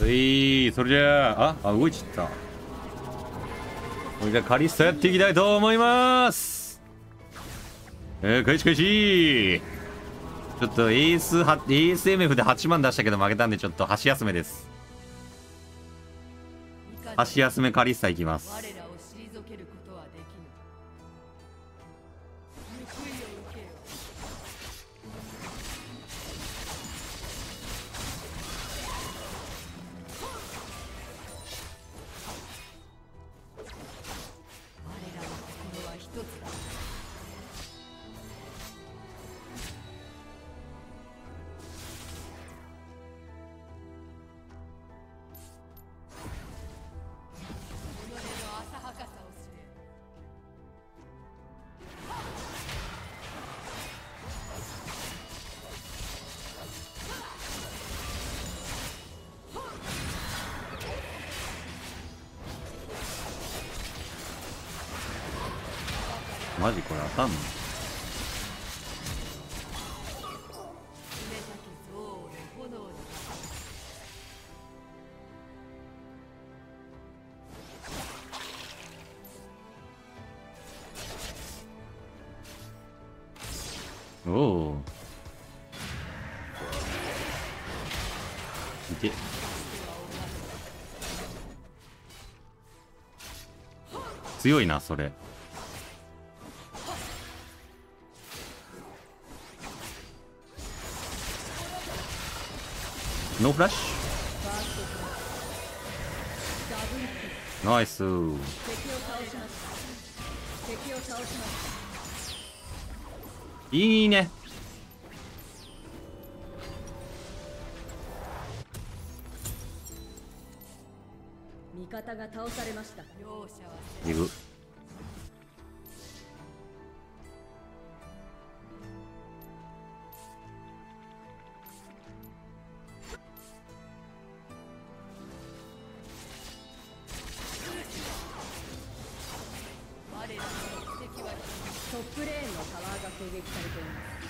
ういそれじゃあああ動いちゃった。それじゃあカリスタやっていきたいと思います。えー、開始開始。ちょっとエースは、エース MF で8万出したけど負けたんでちょっと箸休めです。箸休めカリスタいきます。マジこれ当たんの？おお強いなそれ。ノーフラッシュナイスいいね味方が倒されました容赦ップレーンのタワーが攻撃されています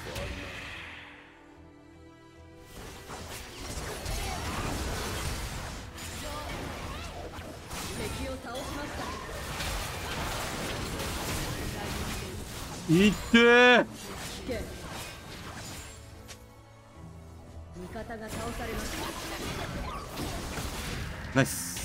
いってー。味方が倒されました。ナイス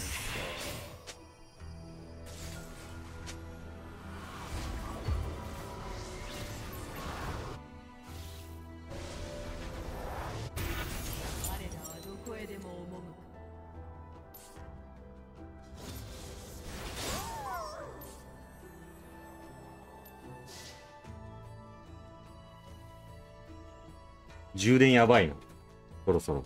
充電やばいなそろそろ。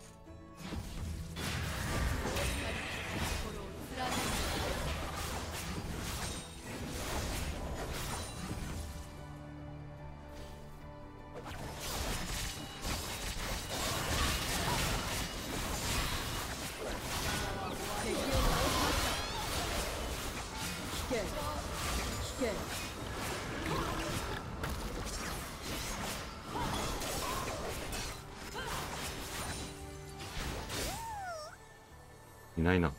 いないな。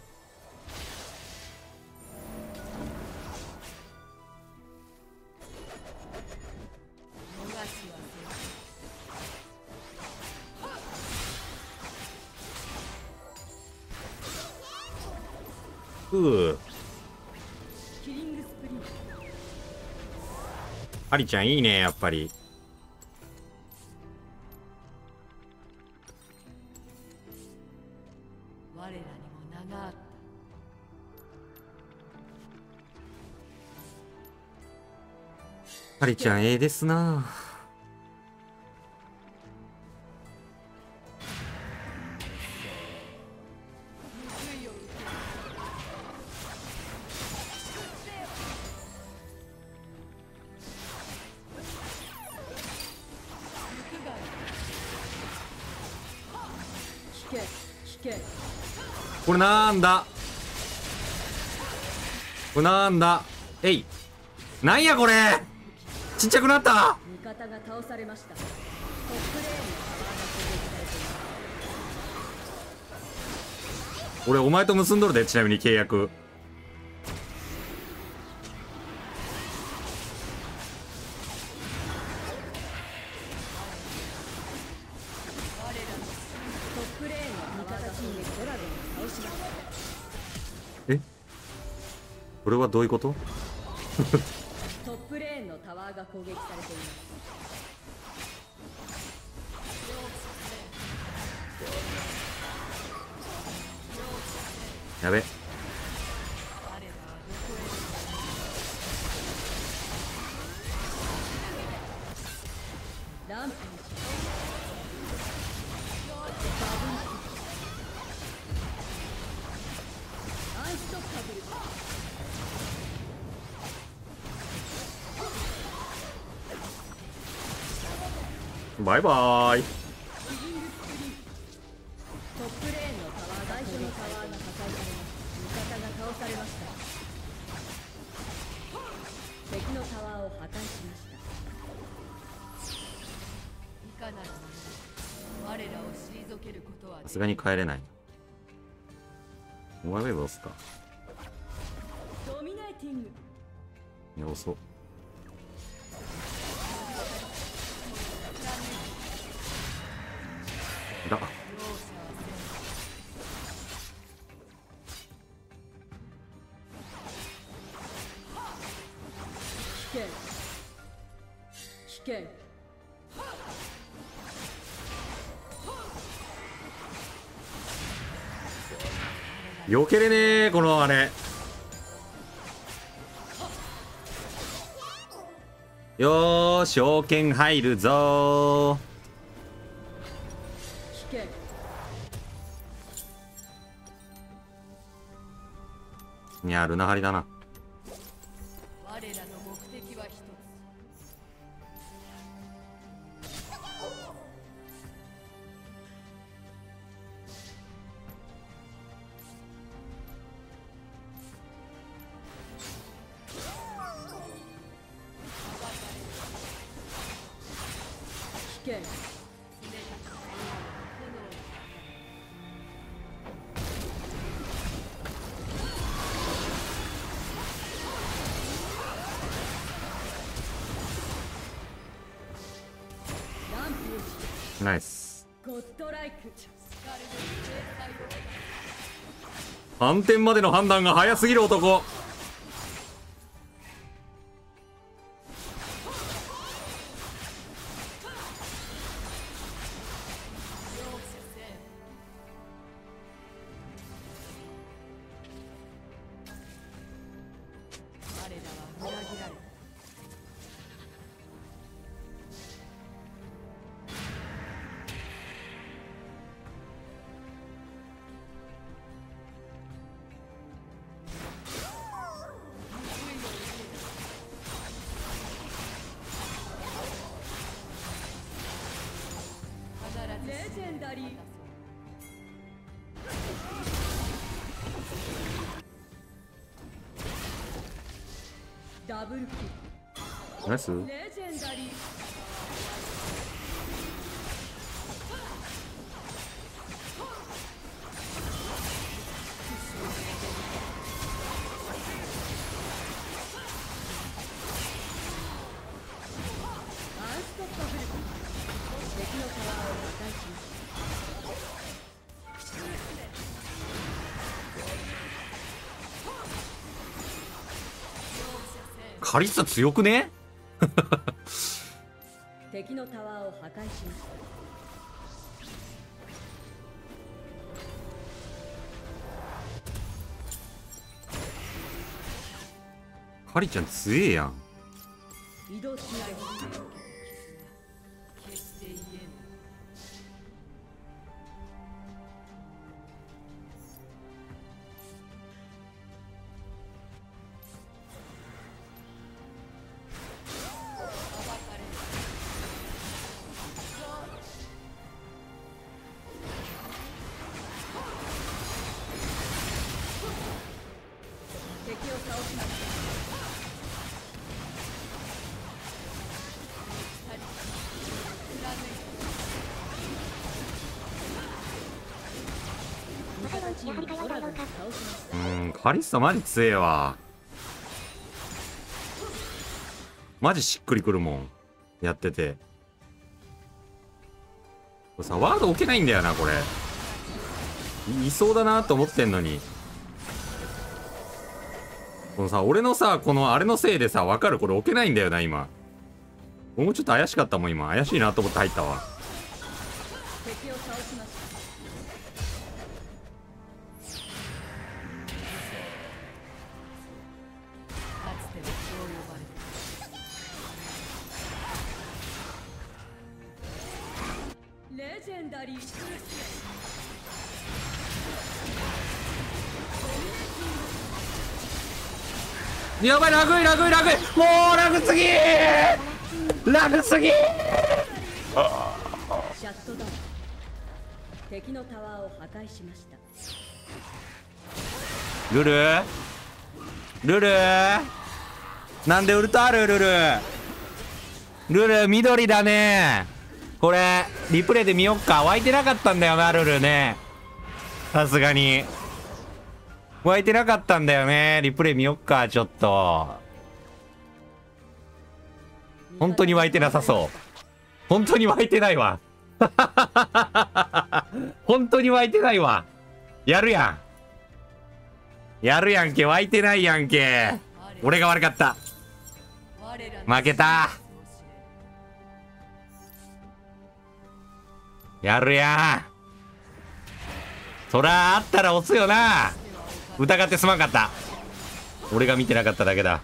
ハリちゃんいいねやっぱりハリちゃんええですな。これなんだ？これなんだ？えいなんやこれ？ちっちゃくなった。味方が倒されました。ト俺お前と結んどるでちなみに契約。え？これはどういうこと トップレーンのタワーが攻撃されています。やべ。ことはできさすがに帰れない。お前はどうすか。ドミナイティングいや遅っ避けれねえこのあれ。よーし証券入るぞ危険ー。にゃルナハリだな。危険ランプーナ反転までの判断が早すぎる男レジェンダリーダブルキナイスルカリスタ強くね？敵のタワーを破壊しましたカリちゃん強えやん。移動しないカリスタマジ強えわ。マジしっくりくるもん。やってて。これさワード置けないんだよなこれ。いそうだなと思ってんのに。このさ俺のさこのあれのせいでさ分かる？これ置けないんだよな今。俺もちょっと怪しかったもん今。怪しいなと思って入ったわ。やばいラグいラグいラグい。もうラグすぎラグすぎシャットダウン。敵のタワーを破壊しました。ルルルルなんでウルトあるルルルル緑だねこれリプレイで見よっか。湧いてなかったんだよなルルね。さすがに。湧いてなかったんだよね。リプレイ見よっかちょっと。本当に湧いてなさそう。本当に湧いてないわ。本当に湧いてないわ。やるやん。やるやんけ湧いてないやんけ。俺が悪かった。負けた。やるや。んそらあったら押すよな。疑ってすまんかった。俺が見てなかっただけだ。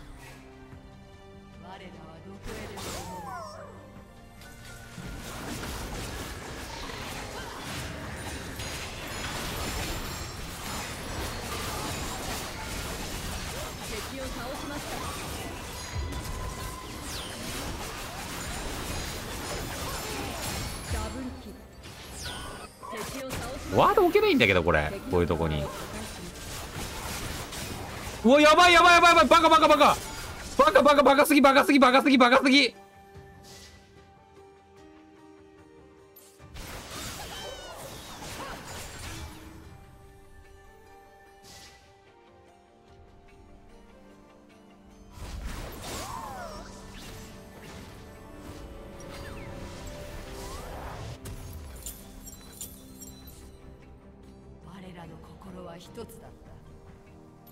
ワード置けばいいんだけどこれ。こういうとこに。うわやばいやばいやばいやばい。バカバカバカ。バカバカバカすぎバカすぎバカすぎバカすぎ。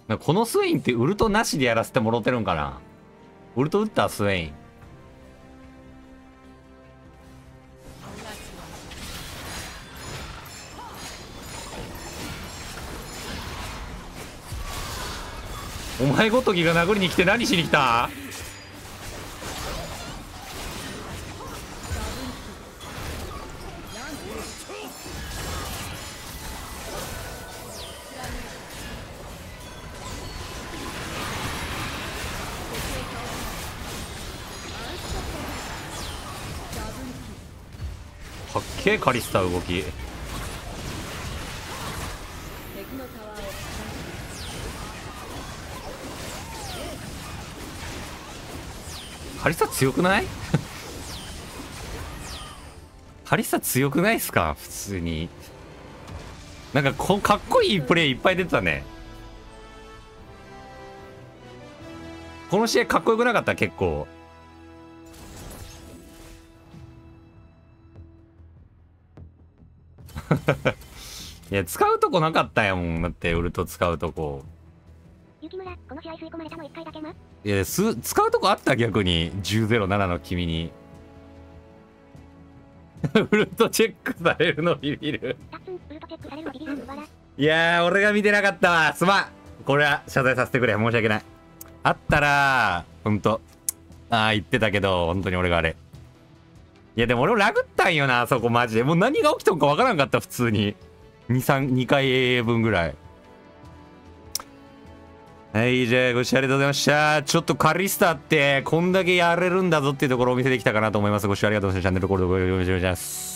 なこのスウェインってウルトなしでやらせてもろてるんかな？ウルト打ったスウェイン。お前ごときが殴りに来て何しに来た？かっけえカリスタ動き。カリスタ強くない？カリスタ強くないっすか？普通に。なんかこかっこいいプレイいっぱい出てたね。この試合かっこよくなかった？結構。いや使うとこなかったやもん。だってウルト使うとこ。雪村、この試合吸い込まれたの1回だけな。いやす使うとこあった逆に。1007の君に。ウルトチェックされるのビビる。いやー俺が見てなかったわ。すまん。これは謝罪させてくれ。申し訳ない。あったらほんと。ああ言ってたけど本当に俺があれいやでも俺もラグったんよなあそこマジで。もう何が起きとんかわからんかった普通に。232回 AA 分ぐらい。はいじゃあご視聴ありがとうございました。ちょっとカリスタってこんだけやれるんだぞっていうところをお見せできたかなと思います。ご視聴ありがとうございました。チャンネル登録よろしくお願いします。